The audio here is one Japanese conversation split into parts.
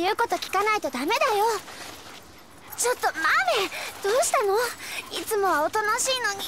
言うこと聞かないとダメだよ。ちょっとマメどうしたの？いつもはおとなしいのに。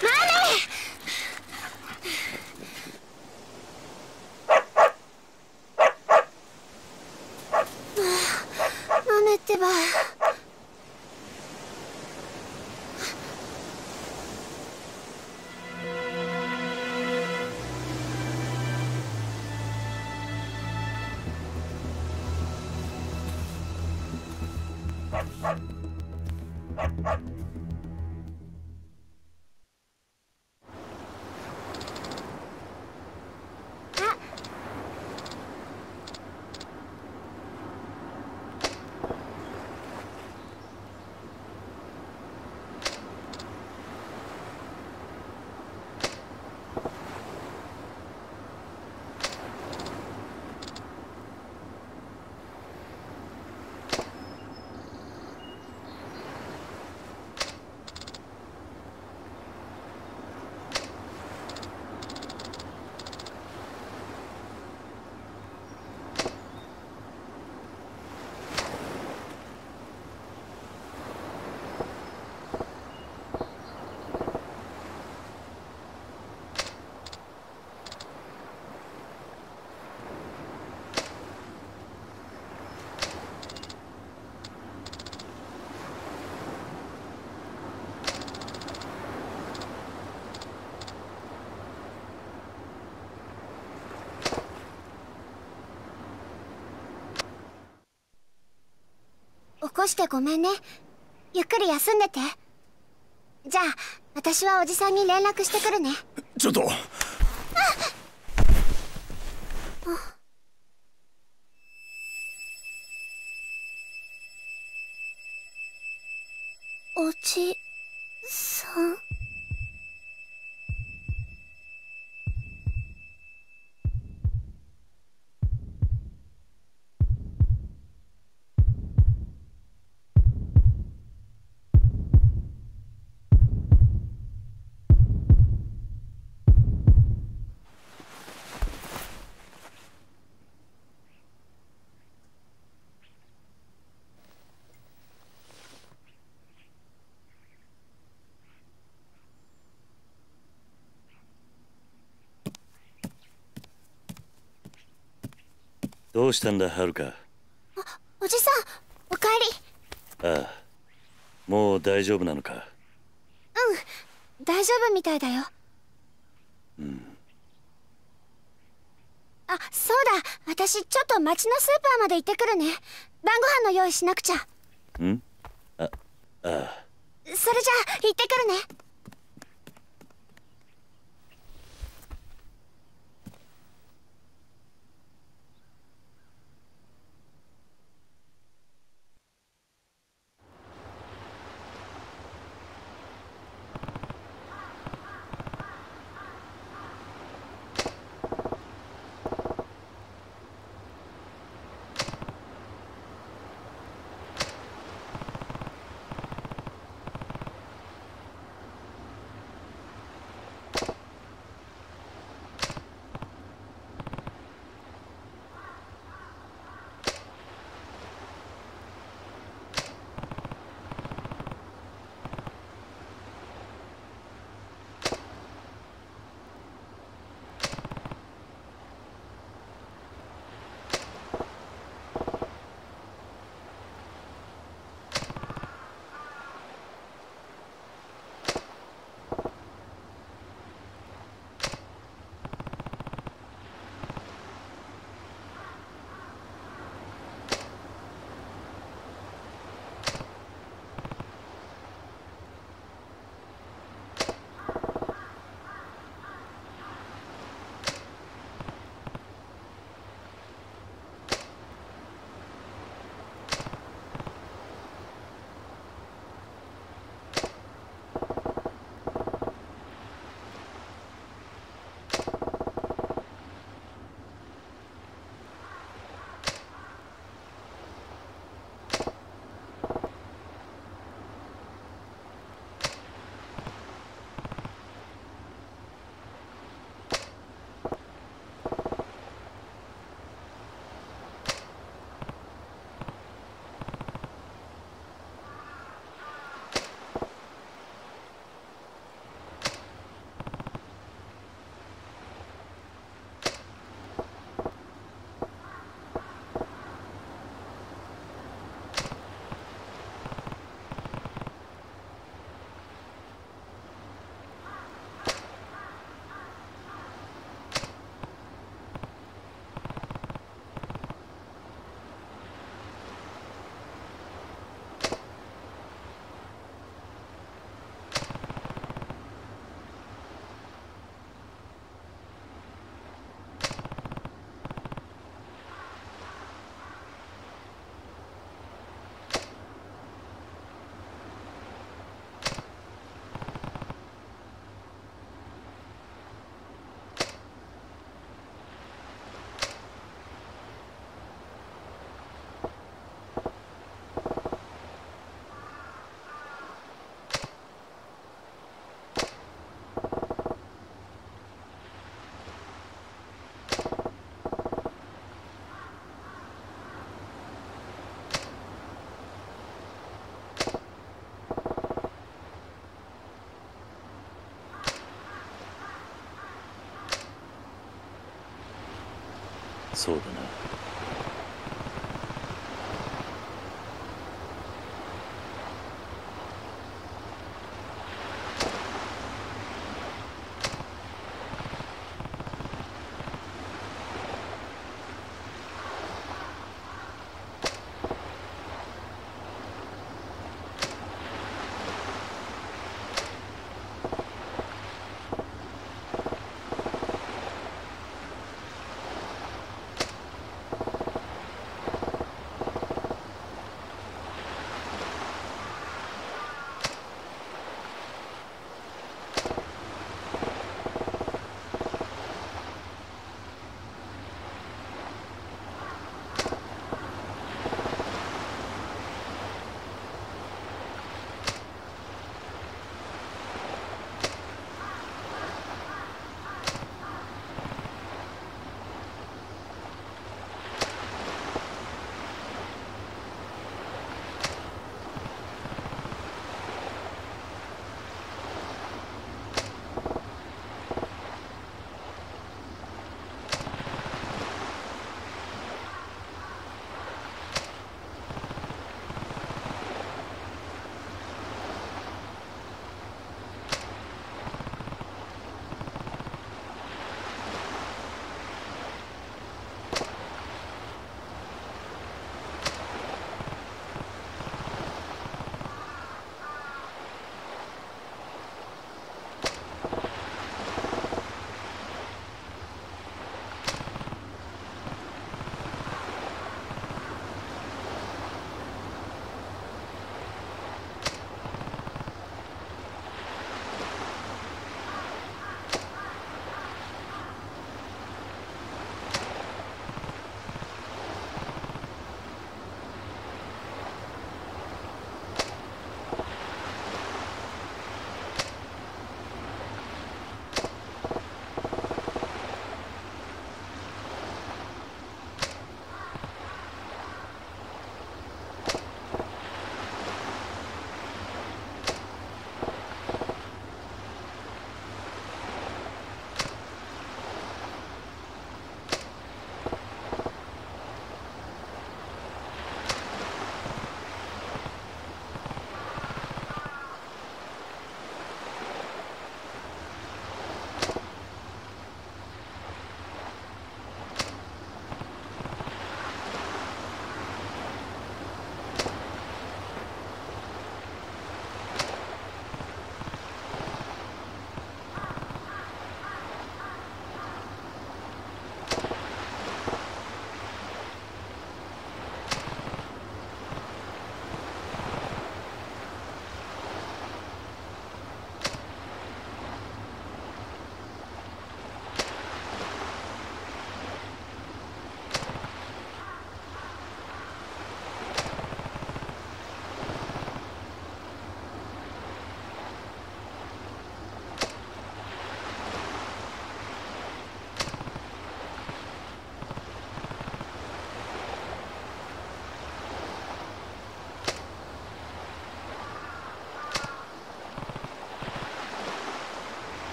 マメ！マメってば。こしてごめんね。ゆっくり休んでて。じゃあ私はおじさんに連絡してくるね。ちょっと。おじさんどうしたんだはるかおじさんおかえり。ああもう大丈夫なのか？うん大丈夫みたいだよ。うん。あそうだ私ちょっと町のスーパーまで行ってくるね。晩ご飯の用意しなくちゃ。ん？あああ。それじゃあ行ってくるねそうだな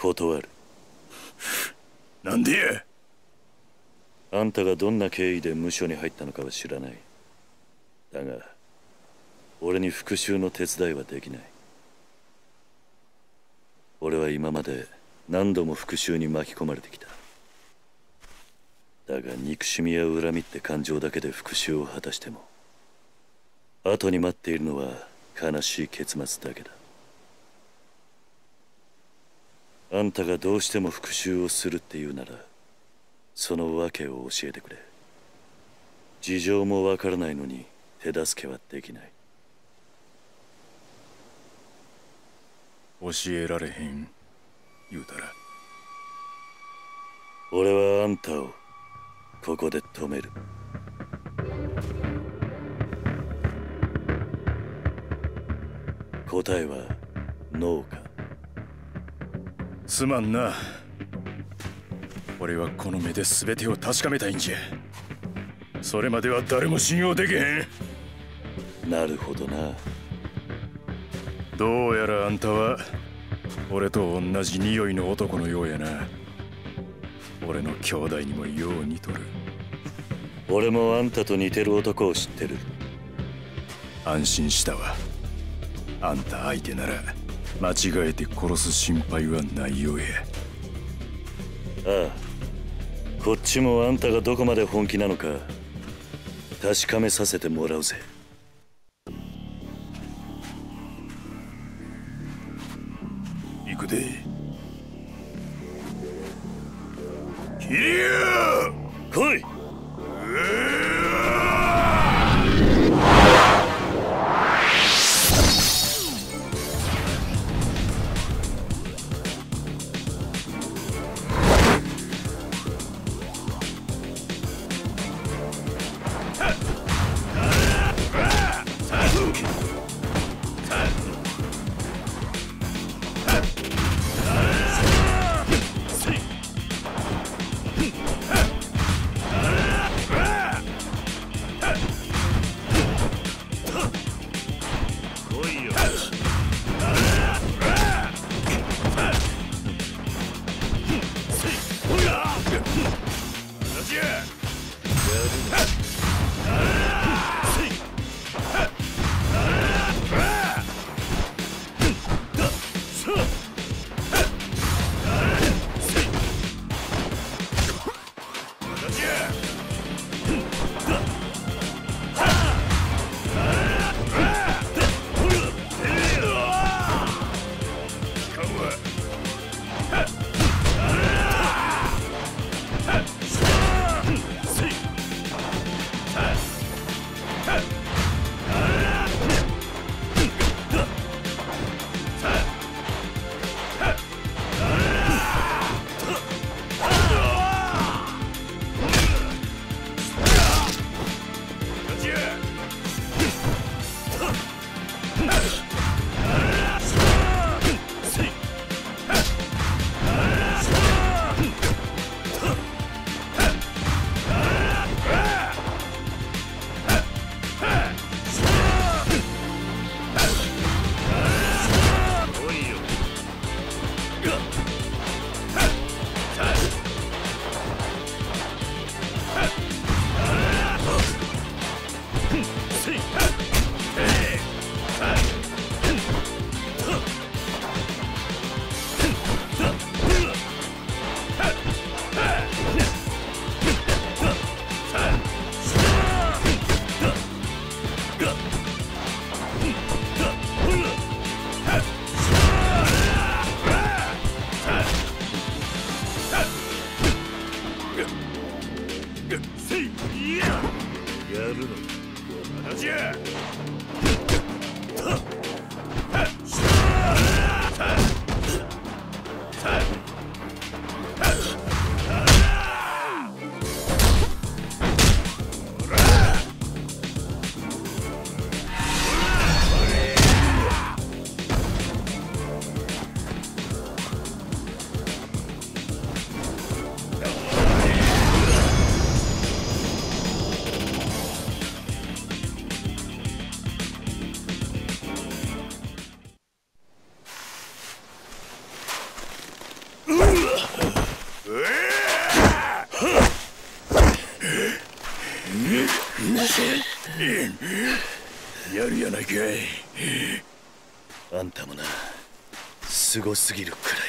断る。なんでや？あんたがどんな経緯で無所に入ったのかは知らない。だが俺に復讐の手伝いはできない。俺は今まで何度も復讐に巻き込まれてきた。だが憎しみや恨みって感情だけで復讐を果たしても後に待っているのは悲しい結末だけだあんたがどうしても復讐をするっていうならその訳を教えてくれ。事情もわからないのに手助けはできない。教えられへん言うたら。俺はあんたをここで止める。答えはノーかすまんな。俺はこの目で全てを確かめたいんじゃ。それまでは誰も信用できへん。なるほどな。どうやらあんたは俺と同じ匂いの男のようやな。俺の兄弟にもよう似とる。俺もあんたと似てる男を知ってる。安心したわ。あんた相手なら間違えて殺す心配はないようや。ああ。こっちもあんたがどこまで本気なのか確かめさせてもらうぜ。行くで。キリュウ来いすすぎるくら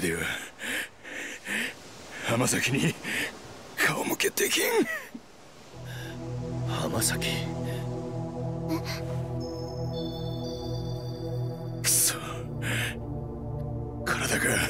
れでは浜崎に顔向けできん。浜崎。くそ。体が